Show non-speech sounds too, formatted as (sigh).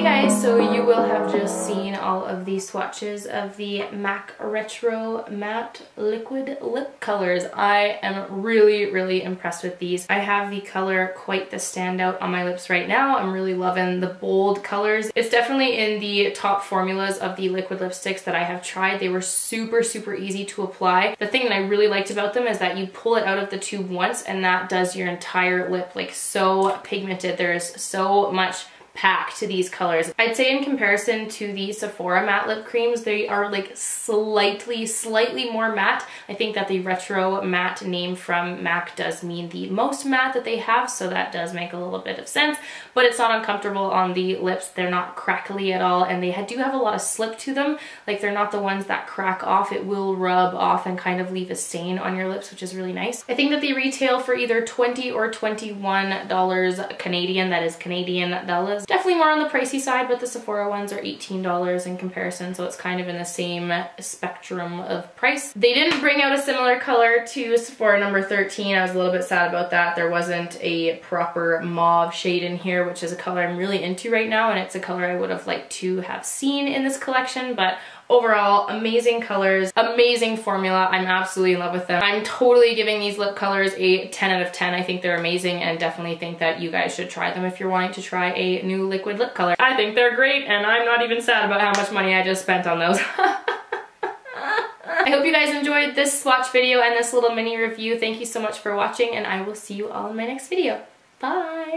So you will have just seen all of the swatches of the MAC Retro Matte Liquid Lip Colors. I am really, really impressed with these. I have the color quite the standout on my lips right now. I'm really loving the bold colors. It's definitely in the top formulas of the liquid lipsticks that I have tried. They were super, super easy to apply. The thing that I really liked about them is that you pull it out of the tube once and that does your entire lip like so pigmented. There is so much pack to these colors. I'd say in comparison to the Sephora matte lip creams, they are like slightly, slightly more matte. I think that the retro matte name from MAC does mean the most matte that they have, so that does make a little bit of sense, but it's not uncomfortable on the lips. They're not crackly at all, and they do have a lot of slip to them. Like they're not the ones that crack off. It will rub off and kind of leave a stain on your lips, which is really nice. I think that they retail for either 20 or $21 Canadian, that is Canadian dollars. Definitely more on the pricey side, but the Sephora ones are $18 in comparison, so it's kind of in the same spectrum of price. They didn't bring out a similar color to Sephora number 13. I was a little bit sad about that. There wasn't a proper mauve shade in here, which is a color I'm really into right now, and it's a color I would have liked to have seen in this collection, but Overall, amazing colors, amazing formula. I'm absolutely in love with them. I'm totally giving these lip colors a 10 out of 10. I think they're amazing and definitely think that you guys should try them if you're wanting to try a new liquid lip color. I think they're great and I'm not even sad about how much money I just spent on those. (laughs) I hope you guys enjoyed this swatch video and this little mini review. Thank you so much for watching and I will see you all in my next video. Bye!